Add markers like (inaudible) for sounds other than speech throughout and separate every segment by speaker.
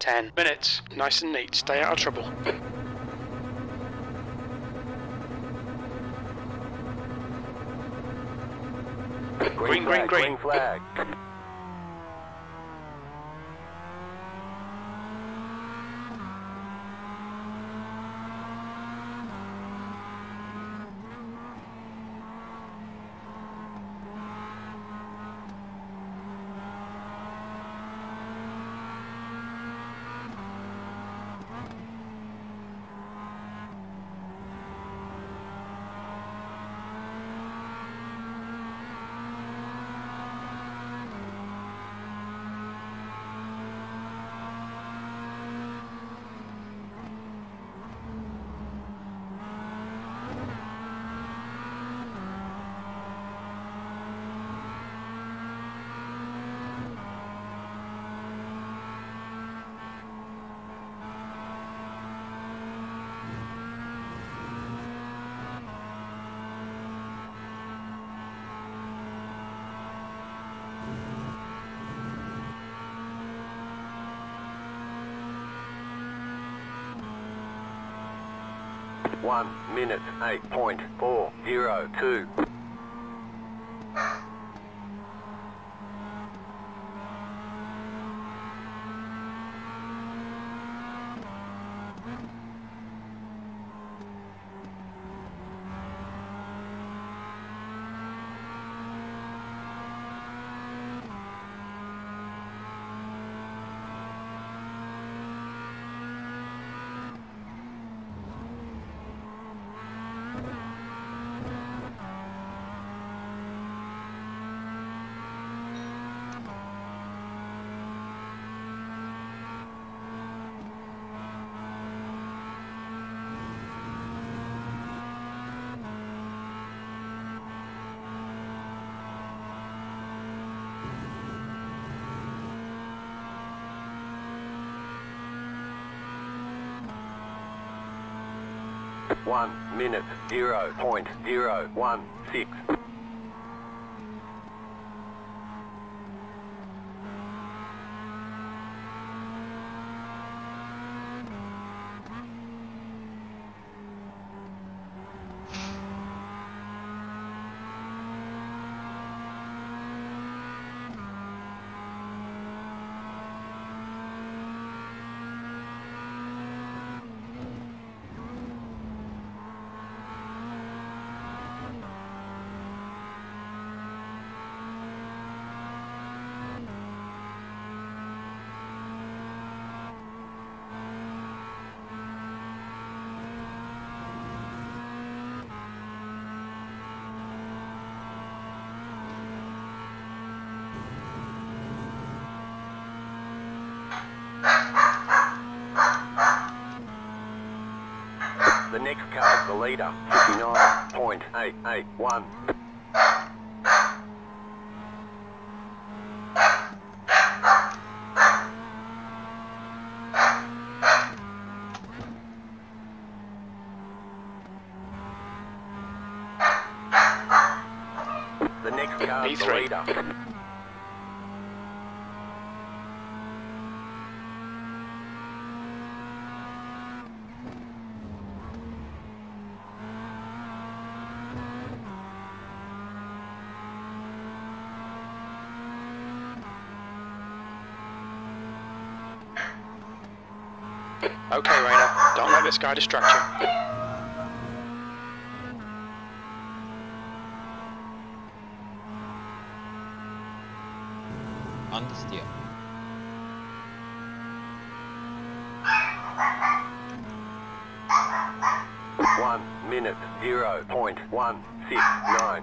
Speaker 1: Ten minutes. Nice and neat. Stay out of trouble. Green, green, green.
Speaker 2: Green flag. 1 minute 8.402. One minute, zero point zero one six. The next car's the leader, fifty-nine point eight eight one. The next car's the leader.
Speaker 1: Okay, Rayner. Don't let this guy distract you.
Speaker 3: Understeer.
Speaker 2: One minute, zero point one six nine.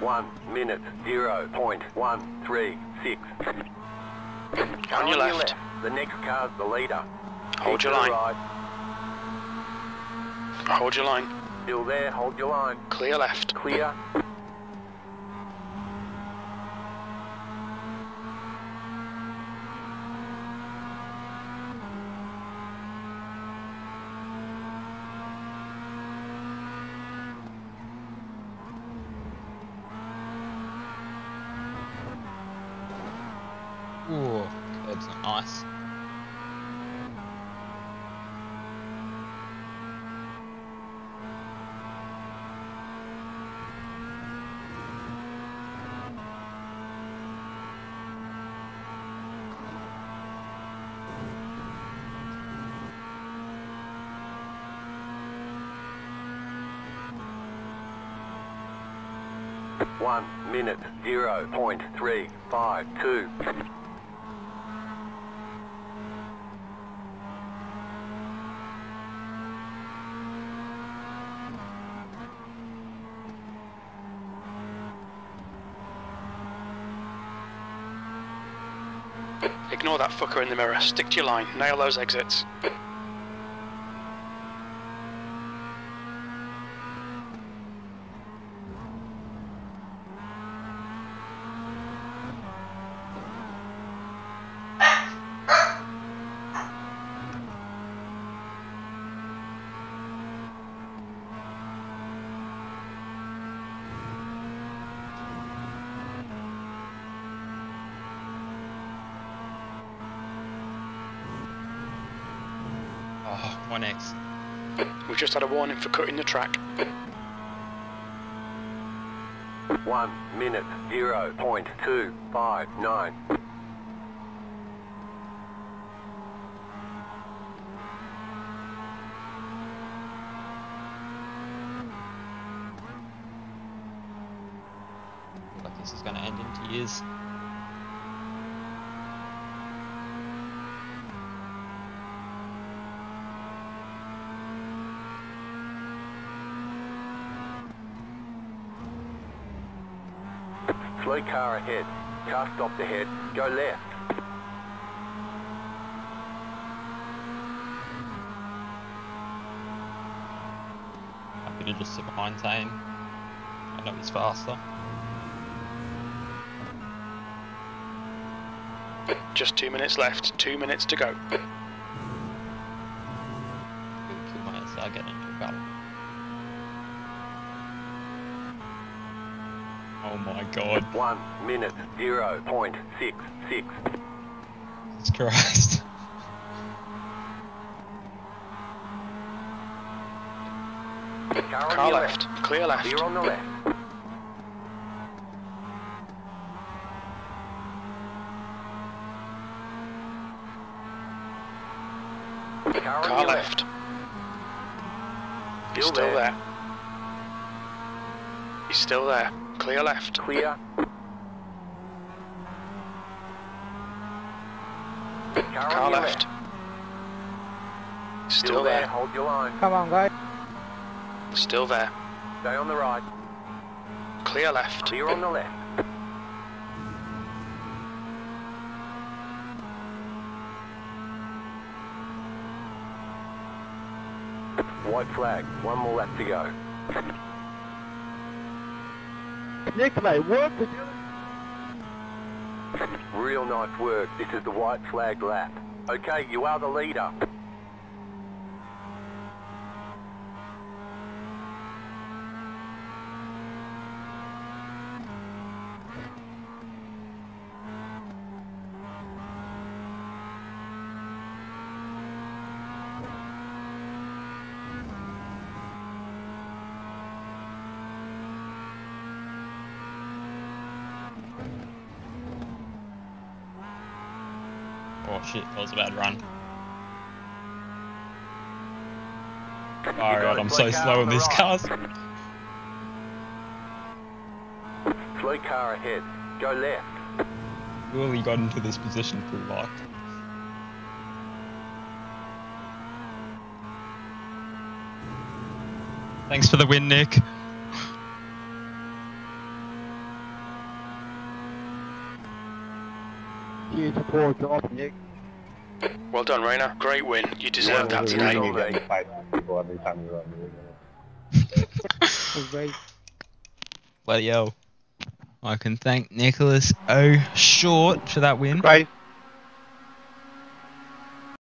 Speaker 2: One minute, zero point one three six. Car
Speaker 1: On your left.
Speaker 2: The next car's the leader.
Speaker 1: Hold
Speaker 2: Keep
Speaker 1: your line.
Speaker 2: right.
Speaker 1: Hold your line.
Speaker 2: Still there, hold your line.
Speaker 1: Clear left.
Speaker 2: Clear.
Speaker 3: Nice.
Speaker 2: One minute, zero point three five two.
Speaker 1: Ignore that fucker in the mirror. Stick to your line. Nail those exits.
Speaker 3: Oh, one X.
Speaker 1: We've just had a warning for cutting the track.
Speaker 2: One minute, zero point two five nine.
Speaker 3: Like this is gonna end in tears.
Speaker 2: Slow car ahead. Car stopped ahead. Go left.
Speaker 3: I Happy to just sit behind Tane. I know he's faster.
Speaker 1: Just two minutes left. Two minutes to go.
Speaker 3: God.
Speaker 2: One minute, zero point six six.
Speaker 3: Jesus Christ. (laughs)
Speaker 2: Car
Speaker 1: Car
Speaker 2: your
Speaker 1: left. Clear left.
Speaker 2: Clear on the left. Car, on
Speaker 1: Car
Speaker 2: your
Speaker 1: left. He's
Speaker 2: Still
Speaker 1: still
Speaker 2: there.
Speaker 1: there. He's still there. Clear left.
Speaker 2: Clear. Car,
Speaker 1: Car
Speaker 2: on
Speaker 1: left.
Speaker 2: Still,
Speaker 1: Still
Speaker 2: there.
Speaker 1: there.
Speaker 2: Hold your line.
Speaker 4: Come on, guys.
Speaker 1: Still there.
Speaker 2: Stay on the right.
Speaker 1: Clear left.
Speaker 2: Clear on the left. White flag. One more lap to go.
Speaker 4: Work to do.
Speaker 2: Real nice work. This is the white flag lap. Okay, you are the leader.
Speaker 3: Shit, that was a bad run. Alright, I'm so slow in these
Speaker 2: car.
Speaker 3: cars.
Speaker 2: Slow car ahead. Go left.
Speaker 3: Really got into this position through luck. Thanks for the win, Nick.
Speaker 4: Huge poor job, Nick.
Speaker 1: Well done, Rayner. Great win. You deserved that
Speaker 2: Yeah,
Speaker 1: today.
Speaker 2: yeah, yeah.
Speaker 5: fight people every time you run.
Speaker 4: Was (laughs) great.
Speaker 3: Well, yo. I can thank Nicholas O. Short for that win.
Speaker 5: Great.